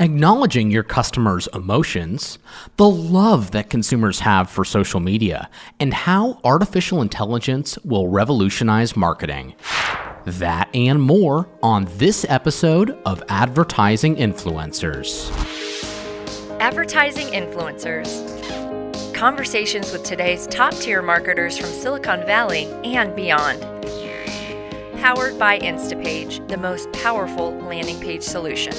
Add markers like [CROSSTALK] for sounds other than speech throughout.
acknowledging your customers' emotions, the love that consumers have for social media, and how artificial intelligence will revolutionize marketing. That and more on this episode of Advertising Influencers. Advertising Influencers. Conversations with today's top tier marketers from Silicon Valley and beyond. Powered by Instapage, the most powerful landing page solution.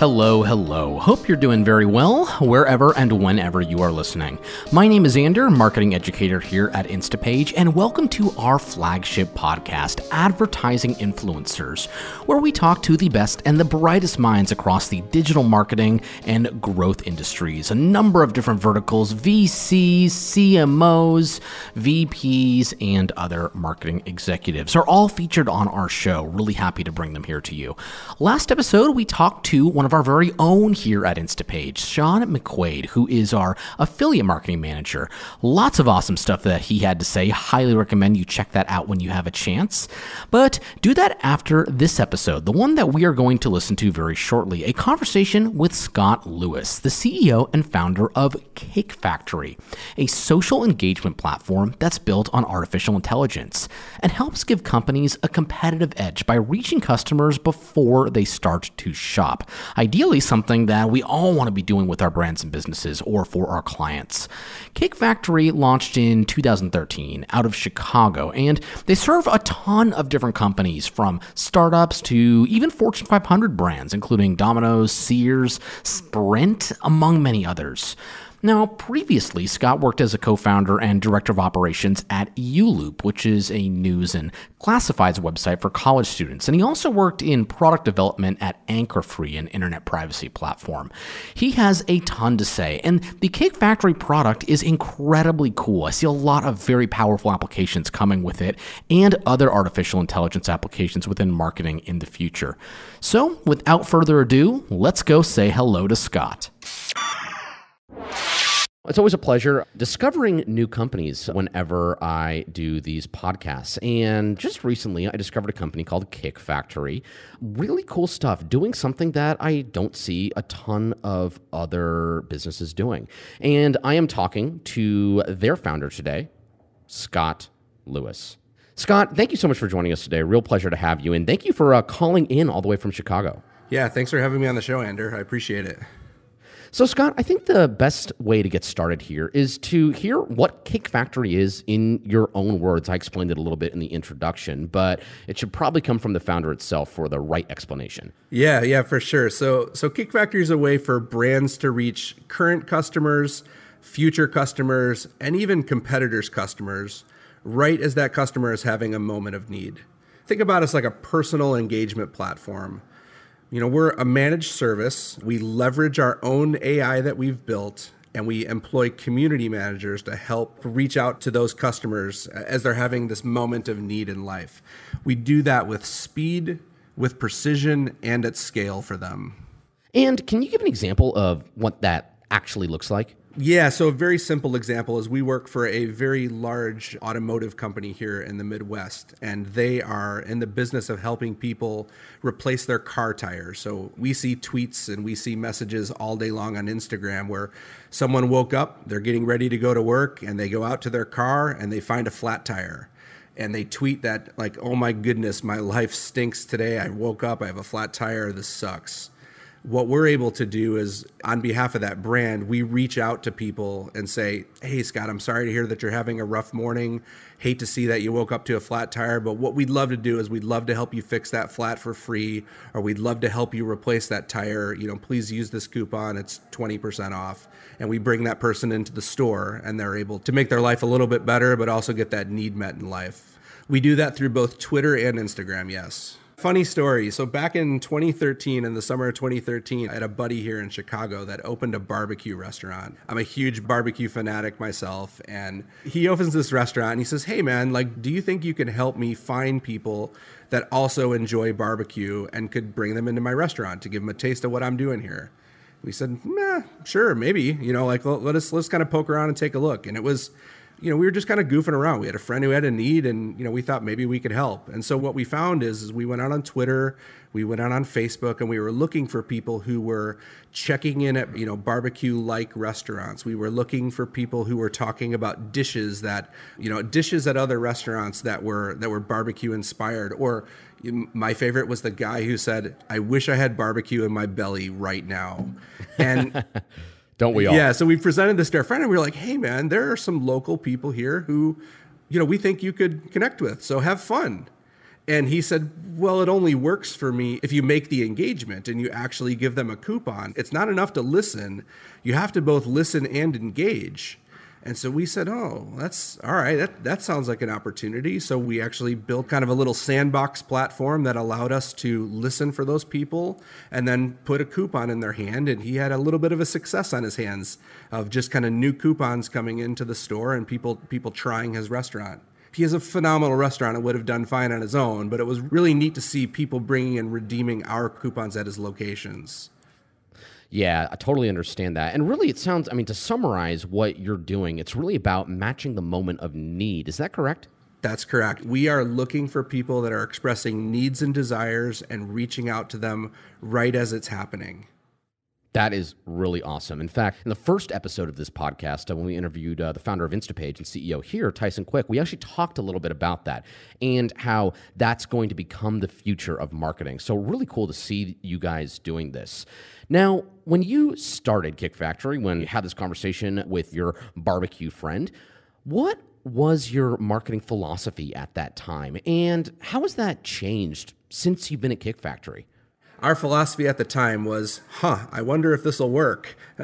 Hello, hello. Hope you're doing very well wherever and whenever you are listening. My name is Ander, marketing educator here at Instapage, and welcome to our flagship podcast, Advertising Influencers, where we talk to the best and the brightest minds across the digital marketing and growth industries. A number of different verticals VCs, CMOs, VPs, and other marketing executives are all featured on our show. Really happy to bring them here to you. Last episode, we talked to one of our very own here at Instapage, Sean McQuaid, who is our affiliate marketing manager. Lots of awesome stuff that he had to say. Highly recommend you check that out when you have a chance. But do that after this episode, the one that we are going to listen to very shortly a conversation with Scott Lewis, the CEO and founder of Kick Factory, a social engagement platform that's built on artificial intelligence and helps give companies a competitive edge by reaching customers before they start to shop ideally something that we all want to be doing with our brands and businesses or for our clients. Kick Factory launched in 2013 out of Chicago, and they serve a ton of different companies from startups to even Fortune 500 brands, including Domino's, Sears, Sprint, among many others. Now, previously, Scott worked as a co founder and director of operations at Uloop, which is a news and classifieds website for college students. And he also worked in product development at Anchor Free, an internet privacy platform. He has a ton to say, and the Kick Factory product is incredibly cool. I see a lot of very powerful applications coming with it and other artificial intelligence applications within marketing in the future. So, without further ado, let's go say hello to Scott. It's always a pleasure discovering new companies whenever I do these podcasts. And just recently, I discovered a company called Kick Factory. Really cool stuff, doing something that I don't see a ton of other businesses doing. And I am talking to their founder today, Scott Lewis. Scott, thank you so much for joining us today. Real pleasure to have you. And thank you for uh, calling in all the way from Chicago. Yeah, thanks for having me on the show, Ander. I appreciate it. So, Scott, I think the best way to get started here is to hear what Kick Factory is in your own words. I explained it a little bit in the introduction, but it should probably come from the founder itself for the right explanation. Yeah, yeah, for sure. So, so Kick Factory is a way for brands to reach current customers, future customers, and even competitors' customers right as that customer is having a moment of need. Think about us like a personal engagement platform you know, we're a managed service. We leverage our own AI that we've built and we employ community managers to help reach out to those customers as they're having this moment of need in life. We do that with speed, with precision, and at scale for them. And can you give an example of what that actually looks like? Yeah, so a very simple example is we work for a very large automotive company here in the Midwest, and they are in the business of helping people replace their car tires. So we see tweets and we see messages all day long on Instagram where someone woke up, they're getting ready to go to work, and they go out to their car and they find a flat tire. And they tweet that, like, oh my goodness, my [LAUGHS] life stinks today. I woke up, I have a flat tire, this sucks what we're able to do is on behalf of that brand we reach out to people and say hey scott i'm sorry to hear that you're having a rough morning. Hate to see that you woke up to a flat tire but what we'd love to do is we'd love to help you fix that flat for free or we'd love to help you replace that tire. You know please use this coupon. It's 20% off. And we bring that person into the store and they're able to make their life a little bit better but also get that need met in life. We do that through both twitter and instagram yes Funny story. So back in 2013, in the summer of 2013, I had a buddy here in Chicago that opened a barbecue restaurant. I'm a huge barbecue fanatic myself, and he opens this restaurant and he says, "Hey man, like, do you think you can help me find people that also enjoy barbecue and could bring them into my restaurant to give them a taste of what I'm doing here?" We said, "Nah, sure, maybe. You know, like let us let's kind of poke around and take a look." And it was you know, we were just kind of goofing around. We had a friend who had a need and, you know, we thought maybe we could help. And so what we found is, is we went out on Twitter, we went out on Facebook and we were looking for people who were checking in at, you know, barbecue like restaurants. We were looking for people who were talking about dishes that, you know, dishes at other restaurants that were that were barbecue inspired or my favorite was the guy who said, "I wish I had barbecue in my belly right now." And [LAUGHS] Don't we all? Yeah. So we presented this to our friend and we were like, hey, man, there are some local people here who, you know, we think you could connect with. So have fun. And he said, Well, it only works for me if you make the engagement and you actually give them a coupon. It's not enough to listen. You have to both listen and engage. And so we said, oh, that's all right. That, that sounds like an opportunity. So we actually built kind of a little sandbox platform that allowed us to listen for those people and then put a coupon in their hand. And he had a little bit of a success on his hands of just kind of new coupons coming into the store and people people trying his restaurant. He has a phenomenal restaurant. It would have done fine on his own, but it was really neat to see people bringing and redeeming our coupons at his locations. Yeah, I totally understand that. And really, it sounds, I mean, to summarize what you're doing, it's really about matching the moment of need. Is that correct? That's correct. We are looking for people that are expressing needs and desires and reaching out to them right as it's happening. That is really awesome. In fact, in the first episode of this podcast, uh, when we interviewed uh, the founder of Instapage and CEO here, Tyson Quick, we actually talked a little bit about that and how that's going to become the future of marketing. So, really cool to see you guys doing this. Now, when you started Kick Factory, when you had this conversation with your barbecue friend, what was your marketing philosophy at that time? And how has that changed since you've been at Kick Factory? Our philosophy at the time was, huh, I wonder if this will work. [LAUGHS]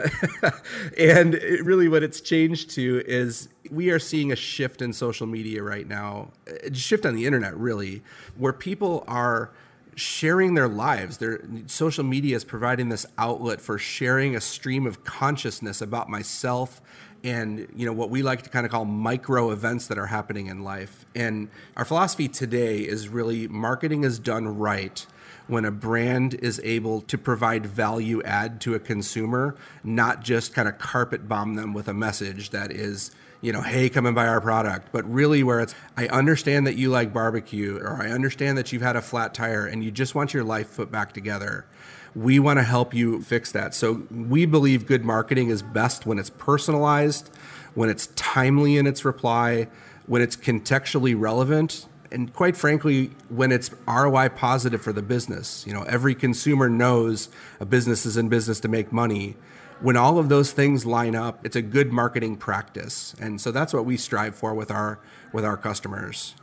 and it really what it's changed to is we are seeing a shift in social media right now, a shift on the internet, really, where people are sharing their lives. Their social media is providing this outlet for sharing a stream of consciousness about myself and you know what we like to kind of call micro events that are happening in life. And our philosophy today is really marketing is done right when a brand is able to provide value add to a consumer, not just kind of carpet bomb them with a message that is, you know, hey, come and buy our product, but really where it's, I understand that you like barbecue, or I understand that you've had a flat tire and you just want your life put back together. We want to help you fix that. So we believe good marketing is best when it's personalized, when it's timely in its reply, when it's contextually relevant, and quite frankly, when it's ROI positive for the business, you know, every consumer knows a business is in business to make money. When all of those things line up, it's a good marketing practice, and so that's what we strive for with our with our customers.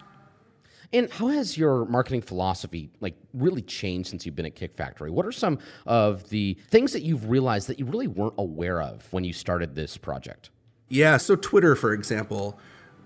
And how has your marketing philosophy like really changed since you've been at Kick Factory? What are some of the things that you've realized that you really weren't aware of when you started this project? Yeah, so Twitter, for example,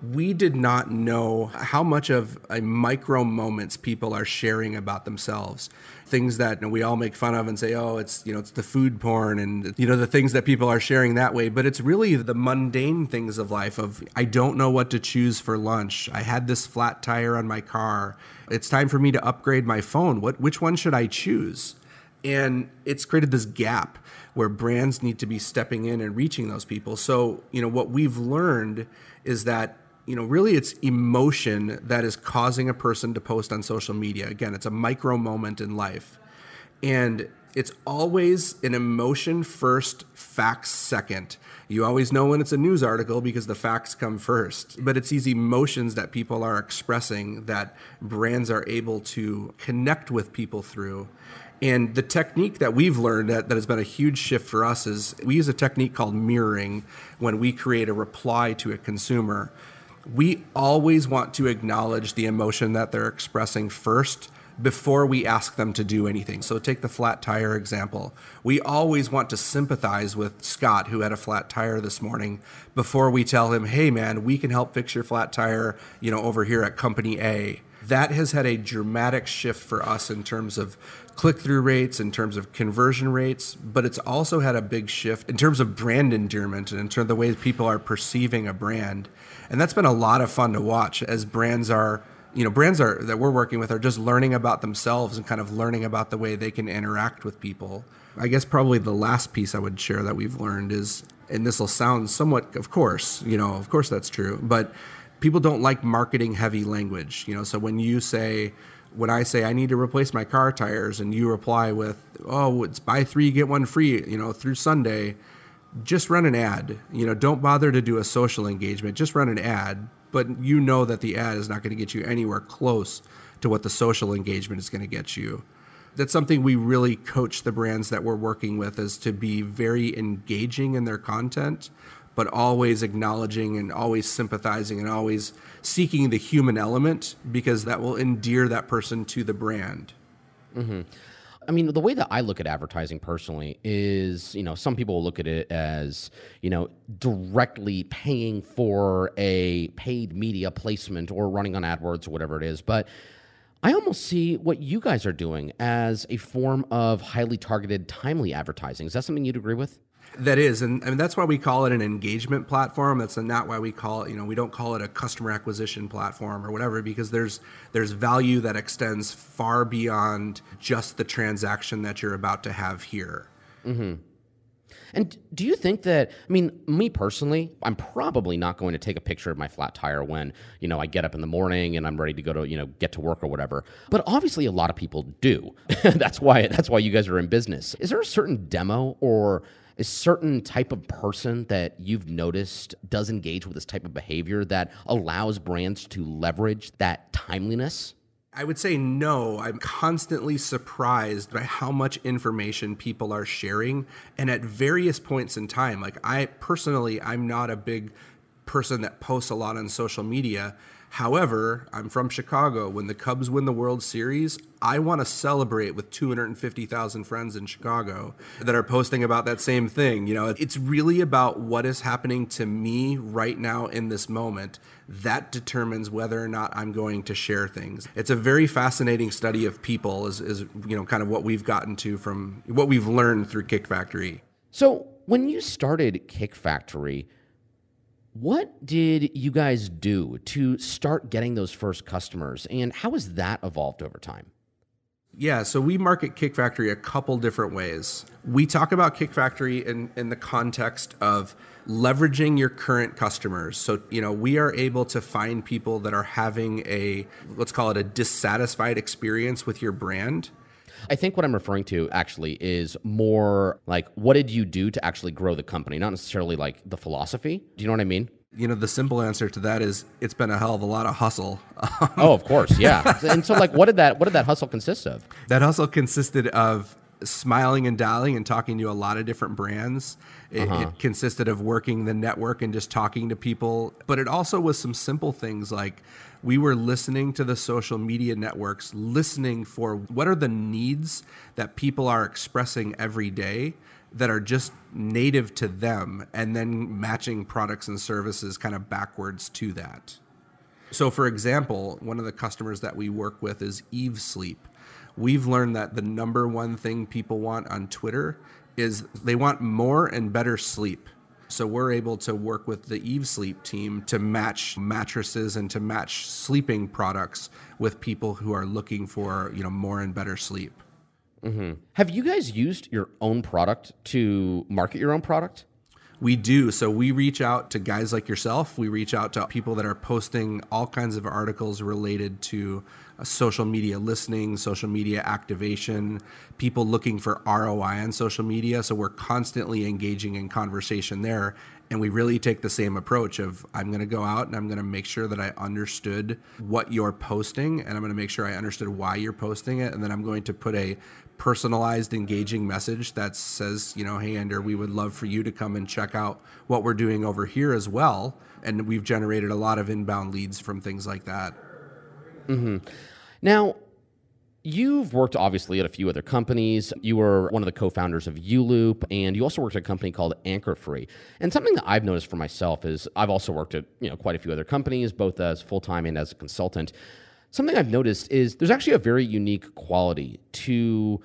we did not know how much of a micro moments people are sharing about themselves. Things that you know, we all make fun of and say oh it's you know it's the food porn and you know the things that people are sharing that way. But it's really the mundane things of life of i don't know what to choose for lunch. I had this flat tire on my car. It's time for me to upgrade my phone. What which one should i choose? And it's created this gap where brands need to be stepping in and reaching those people. So you know what we've learned is that you know, really it's emotion that is causing a person to post on social media. Again, it's a micro moment in life. And it's always an emotion first, facts second. You always know when it's a news article because the facts come first. But it's these emotions that people are expressing that brands are able to connect with people through. And the technique that we've learned that, that has been a huge shift for us is we use a technique called mirroring when we create a reply to a consumer we always want to acknowledge the emotion that they're expressing first before we ask them to do anything. So take the flat tire example. We always want to sympathize with Scott who had a flat tire this morning before we tell him, "Hey man, we can help fix your flat tire, you know, over here at company A." That has had a dramatic shift for us in terms of click-through rates, in terms of conversion rates, but it's also had a big shift in terms of brand endearment and in terms of the way people are perceiving a brand. And that's been a lot of fun to watch as brands are you know brands are that we're working with are just learning about themselves and kind of learning about the way they can interact with people. I guess probably the last piece i would share that we've learned is and this will sound somewhat of course you know of course that's true but people don't like marketing heavy language you know. So when you say when i say i need to replace my car tires and you reply with oh it's buy three get one free you know through sunday just run an ad you know don't bother to do a social engagement just run an ad but you know that the ad is not going to get you anywhere close to what the social engagement is going to get you. That's something we really coach the brands that we're working with is to be very engaging in their content, but always acknowledging and always sympathizing and always seeking the human element because that will endear that person to the brand. Mm-hmm. I mean, the way that I look at advertising personally is, you know, some people look at it as, you know, directly paying for a paid media placement or running on AdWords or whatever it is. But I almost see what you guys are doing as a form of highly targeted, timely advertising. Is that something you'd agree with? That is, and, and that's why we call it an engagement platform. That's not why we call it, you know, we don't call it a customer acquisition platform or whatever, because there's there's value that extends far beyond just the transaction that you're about to have here. Mm-hmm. And do you think that, I mean, me personally, I'm probably not going to take a picture of my flat tire when, you know, I get up in the morning and I'm ready to go to, you know, get to work or whatever. But obviously a lot of people do. [LAUGHS] that's why that's why you guys are in business. Is there a certain demo or a certain type of person that you've noticed does engage with this type of behavior that allows brands to leverage that timeliness? I would say no. I'm constantly surprised by how much information people are sharing and at various points in time. Like, I personally, I'm not a big person that posts a lot on social media. However, I'm from Chicago. When the Cubs win the World Series, I want to celebrate with 250,000 friends in Chicago that are posting about that same thing. You know, it's really about what is happening to me right now in this moment. That determines whether or not I'm going to share things. It's a very fascinating study of people, is, is you know, kind of what we've gotten to from what we've learned through Kick Factory. So, when you started Kick Factory, what did you guys do to start getting those first customers, and how has that evolved over time? Yeah, so we market Kick Factory a couple different ways. We talk about Kick Factory in, in the context of leveraging your current customers. So, you know, we are able to find people that are having a, let's call it a dissatisfied experience with your brand I think what I'm referring to actually is more like what did you do to actually grow the company, not necessarily like the philosophy. Do you know what I mean? You know, the simple answer to that is it's been a hell of a lot of hustle. [LAUGHS] oh, of course, yeah. and so, like, what did that what did that hustle consist of? That hustle consisted of smiling and dialing and talking to a lot of different brands. It, uh-huh. it, consisted of working the network and just talking to people, but it also was some simple things like we were listening to the social media networks, listening for what are the needs that people are expressing every day that are just native to them, and then matching products and services kind of backwards to that. So, for example, one of the customers that we work with is Eve Sleep. We've learned that the number one thing people want on Twitter is they want more and better sleep. So we're able to work with the Eve Sleep team to match mattresses and to match sleeping products with people who are looking for, you know, more and better sleep. Mm-hmm. Have you guys used your own product to market your own product? We do. So we reach out to guys like yourself. We reach out to people that are posting all kinds of articles related to social media listening, social media activation, people looking for ROI on social media. So we're constantly engaging in conversation there. And we really take the same approach of I'm going to go out and I'm going to make sure that I understood what you're posting and I'm going to make sure I understood why you're posting it. And then I'm going to put a personalized, engaging message that says, you know, hey, Ander, we would love for you to come and check out what we're doing over here as well. And we've generated a lot of inbound leads from things like that. Mm-hmm. Now, You've worked obviously at a few other companies. You were one of the co-founders of ULoop, and you also worked at a company called Anchor Free. And something that I've noticed for myself is I've also worked at you know quite a few other companies, both as full time and as a consultant something I've noticed is there's actually a very unique quality to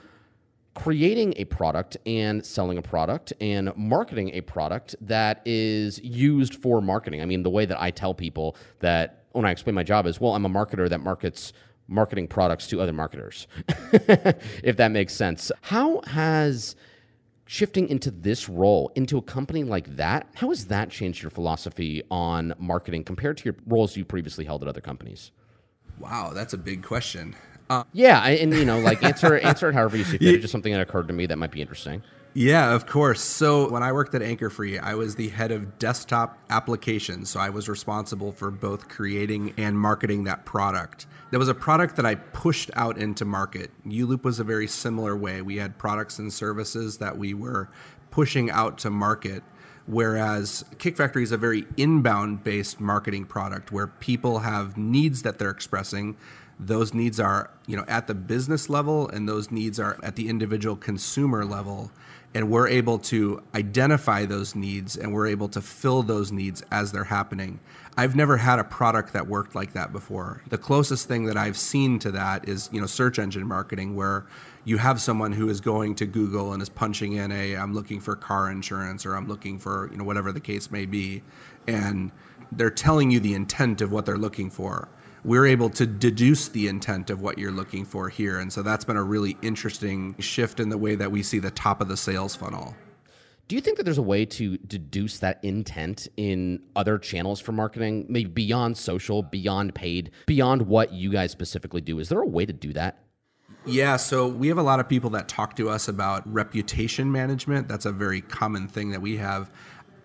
creating a product and selling a product and marketing a product that is used for marketing. I mean, the way that I tell people that when I explain my job is, well, I'm a marketer that markets marketing products to other marketers, [LAUGHS] if that makes sense. How has shifting into this role, into a company like that, how has that changed your philosophy on marketing compared to your roles you previously held at other companies? Wow, that's a big question. Uh, yeah, and you know, like answer answer it however you see fit. [LAUGHS] It's just something that occurred to me that might be interesting. Yeah, of course. So when I worked at Anchor Free, I was the head of desktop applications. So I was responsible for both creating and marketing that product. There was a product that I pushed out into market. ULoop was a very similar way. We had products and services that we were pushing out to market. Whereas Kick Factory is a very inbound based marketing product where people have needs that they're expressing those needs are you know at the business level and those needs are at the individual consumer level and we're able to identify those needs and we're able to fill those needs as they're happening. I've never had a product that worked like that before. The closest thing that I've seen to that is, you know, search engine marketing where you have someone who is going to Google and is punching in a I'm looking for car insurance or I'm looking for, you know, whatever the case may be and they're telling you the intent of what they're looking for we're able to deduce the intent of what you're looking for here. And so that's been a really interesting shift in the way that we see the top of the sales funnel. Do you think that there's a way to deduce that intent in other channels for marketing, maybe beyond social, beyond paid, beyond what you guys specifically do? Is there a way to do that? Yeah, so we have a lot of people that talk to us about reputation management. That's a very common thing that we have.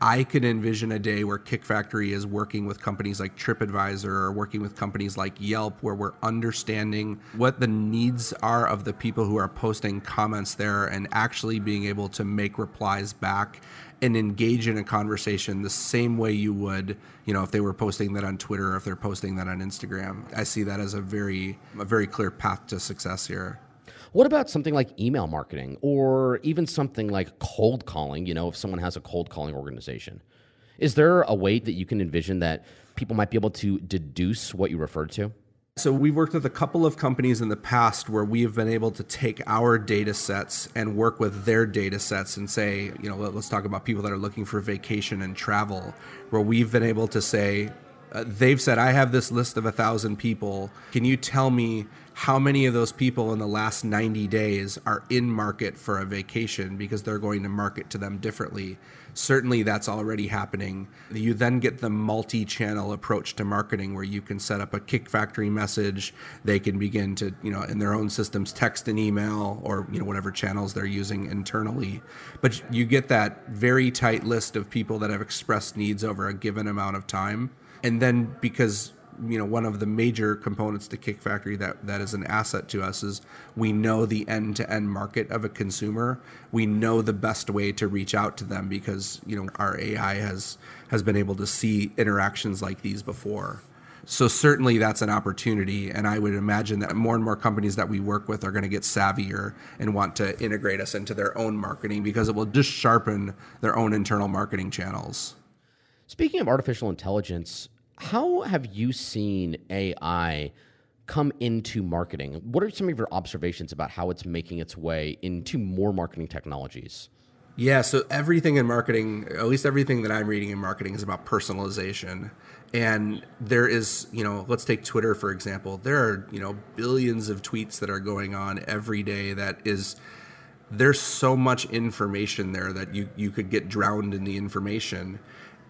I could envision a day where Kick Factory is working with companies like TripAdvisor or working with companies like Yelp, where we're understanding what the needs are of the people who are posting comments there and actually being able to make replies back and engage in a conversation the same way you would, you know, if they were posting that on Twitter or if they're posting that on Instagram. I see that as a very, a very clear path to success here. What about something like email marketing or even something like cold calling? You know, if someone has a cold calling organization, is there a way that you can envision that people might be able to deduce what you referred to? So we've worked with a couple of companies in the past where we have been able to take our data sets and work with their data sets and say, you know, let's talk about people that are looking for vacation and travel, where we've been able to say, uh, they've said, I have this list of a thousand people. Can you tell me how many of those people in the last 90 days are in market for a vacation because they're going to market to them differently? Certainly, that's already happening. You then get the multi channel approach to marketing where you can set up a Kick Factory message. They can begin to, you know, in their own systems, text and email or, you know, whatever channels they're using internally. But you get that very tight list of people that have expressed needs over a given amount of time and then because you know one of the major components to kick factory that that is an asset to us is we know the end to end market of a consumer. We know the best way to reach out to them because you know our ai has has been able to see interactions like these before. So certainly that's an opportunity and i would imagine that more and more companies that we work with are going to get savvier and want to integrate us into their own marketing because it will just sharpen their own internal marketing channels. Speaking of artificial intelligence, how have you seen AI come into marketing? What are some of your observations about how it's making its way into more marketing technologies? Yeah, so everything in marketing, at least everything that I'm reading in marketing, is about personalization. And there is, you know, let's take Twitter for example. There are, you know, billions of tweets that are going on every day that is there's so much information there that you you could get drowned in the information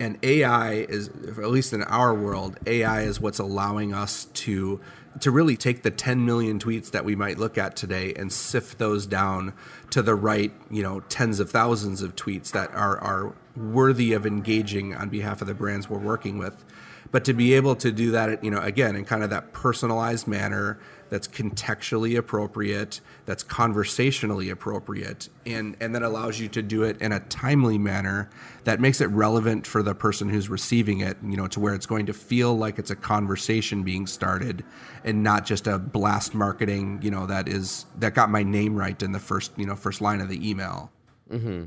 and AI is, at least in our world, AI is what's allowing us to to really take the 10 million tweets that we might look at today and sift those down to the right, you know, tens of thousands of tweets that are are worthy of engaging on behalf of the brands we're working with. But to be able to do that, you know, again, in kind of that personalized manner that's contextually appropriate, that's conversationally appropriate, and, and that allows you to do it in a timely manner that makes it relevant for the person who's receiving it, you know, to where it's going to feel like it's a conversation being started and not just a blast marketing, you know, that is that got my name right in the first, you know, first line of the email. Mm-hmm.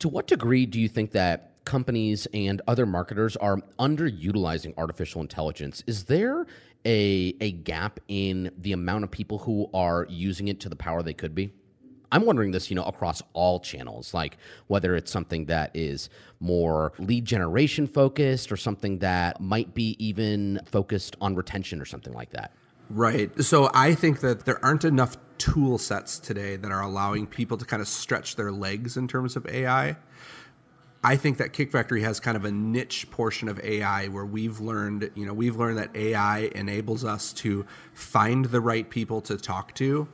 To what degree do you think that companies and other marketers are underutilizing artificial intelligence? Is there a, a gap in the amount of people who are using it to the power they could be? I'm wondering this, you know, across all channels, like whether it's something that is more lead generation focused or something that might be even focused on retention or something like that. Right. So I think that there aren't enough tool sets today that are allowing people to kind of stretch their legs in terms of AI. I think that Kick Factory has kind of a niche portion of AI where we've learned, you know, we've learned that AI enables us to find the right people to talk to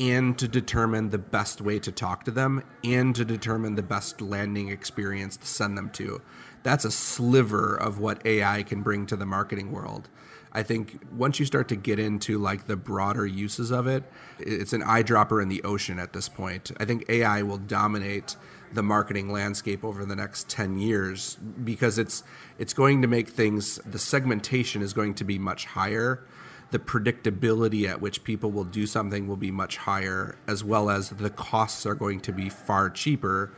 and to determine the best way to talk to them and to determine the best landing experience to send them to. That's a sliver of what AI can bring to the marketing world. I think once you start to get into like the broader uses of it, it's an eyedropper in the ocean at this point. I think AI will dominate the marketing landscape over the next 10 years because it's it's going to make things the segmentation is going to be much higher the predictability at which people will do something will be much higher as well as the costs are going to be far cheaper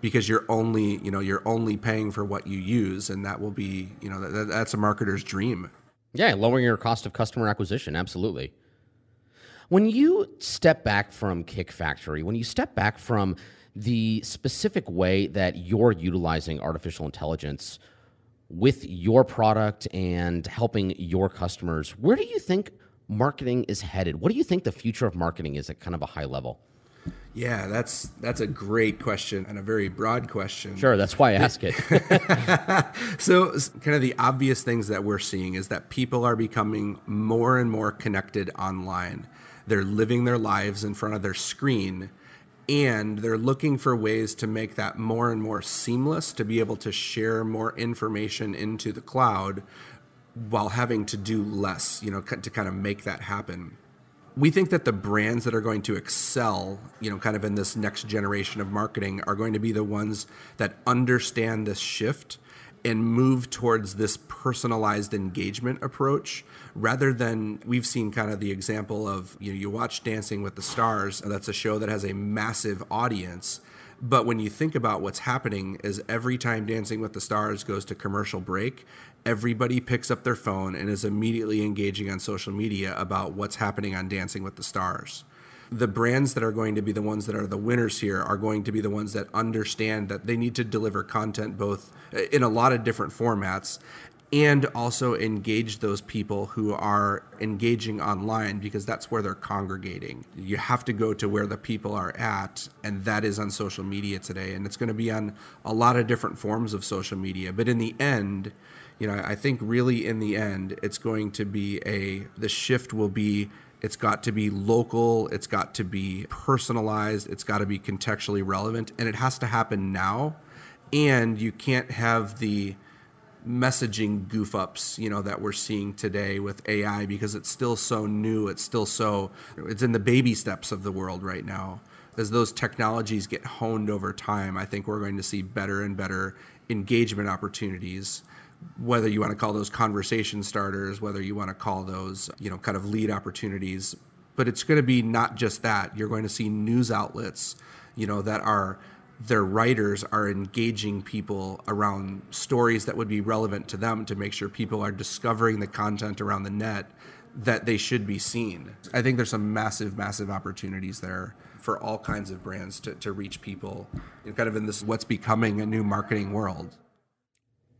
because you're only you know you're only paying for what you use and that will be you know that, that's a marketer's dream yeah lowering your cost of customer acquisition absolutely when you step back from kick factory when you step back from the specific way that you're utilizing artificial intelligence with your product and helping your customers, where do you think marketing is headed? What do you think the future of marketing is at kind of a high level? Yeah, that's that's a great question and a very broad question. Sure, that's why I ask it. [LAUGHS] so, kind of the obvious things that we're seeing is that people are becoming more and more connected online. They're living their lives in front of their screen and they're looking for ways to make that more and more seamless to be able to share more information into the cloud while having to do less, you know, to kind of make that happen. We think that the brands that are going to excel, you know, kind of in this next generation of marketing are going to be the ones that understand this shift and move towards this personalized engagement approach rather than we've seen kind of the example of you know you watch dancing with the stars and that's a show that has a massive audience. But when you think about what's happening is every time dancing with the stars goes to commercial break everybody picks up their phone and is immediately engaging on social media about what's happening on dancing with the stars the brands that are going to be the ones that are the winners here are going to be the ones that understand that they need to deliver content both uh, in a lot of different formats and also engage those people who are engaging online because that's where they're congregating. You have to go to where the people are at, and that is on social media today. And it's going to be on a lot of different forms of social media. But in the end, you know, I think really in the end, it's going to be a, the shift will be it's got to be local, it's got to be personalized, it's got to be contextually relevant, and it has to happen now. And you can't have the messaging goof ups, you know, that we're seeing today with AI because it's still so new, it's still so it's in the baby steps of the world right now. As those technologies get honed over time, I think we're going to see better and better engagement opportunities whether you want to call those conversation starters, whether you want to call those, you know, kind of lead opportunities. But it's going to be not just that. You're going to see news outlets, you know, that are their writers are engaging people around stories that would be relevant to them to make sure people are discovering the content around the net that they should be seen. I think there's some massive, massive opportunities there for all kinds of brands to, to reach people in kind of in this what's becoming a new marketing world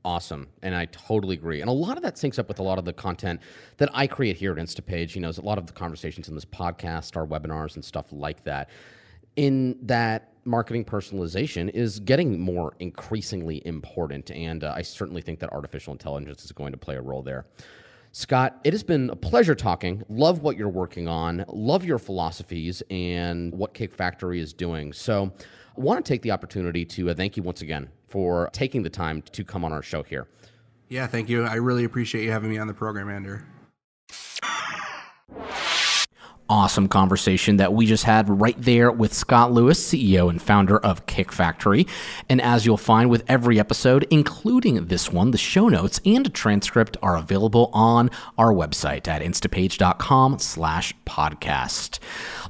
awesome. And I totally agree. And a lot of that syncs up with a lot of the content that I create here at Instapage. You know, a lot of the conversations in this podcast, our webinars, and stuff like that. In that marketing personalization is getting more increasingly important. And uh, I certainly think that artificial intelligence is going to play a role there. Scott, it has been a pleasure talking. Love what you're working on, love your philosophies and what Kick Factory is doing. So, I want to take the opportunity to uh, thank you once again for taking the time to come on our show here. Yeah, thank you. I really appreciate you having me on the program, Andrew awesome conversation that we just had right there with Scott Lewis, CEO and founder of Kick Factory. And as you'll find with every episode, including this one, the show notes and a transcript are available on our website at instapage.com slash podcast.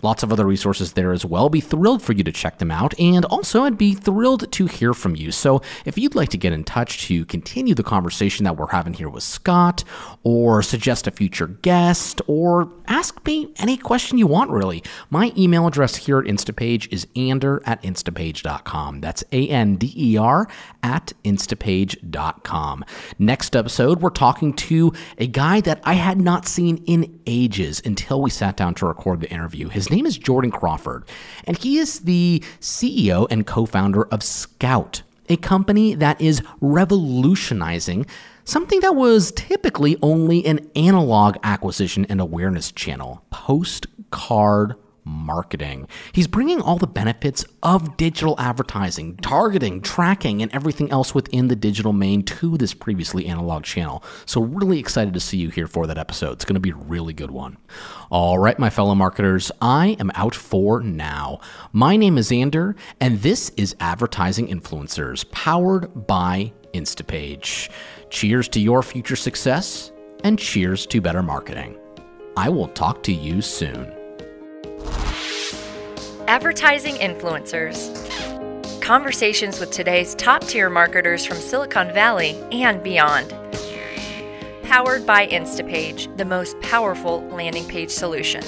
Lots of other resources there as well. Be thrilled for you to check them out. And also, I'd be thrilled to hear from you. So if you'd like to get in touch to continue the conversation that we're having here with Scott, or suggest a future guest, or ask me any questions, question you want, really. My email address here at Instapage is ander at instapage.com. That's A N D E R at instapage.com. Next episode, we're talking to a guy that I had not seen in ages until we sat down to record the interview. His name is Jordan Crawford, and he is the CEO and co founder of Scout, a company that is revolutionizing something that was typically only an analog acquisition and awareness channel postcard marketing. He's bringing all the benefits of digital advertising, targeting, tracking, and everything else within the digital main to this previously analog channel. So, really excited to see you here for that episode. It's going to be a really good one. All right, my fellow marketers, I am out for now. My name is Ander, and this is Advertising Influencers, powered by Instapage. Cheers to your future success, and cheers to better marketing. I will talk to you soon. Advertising Influencers. Conversations with today's top tier marketers from Silicon Valley and beyond. Powered by Instapage, the most powerful landing page solution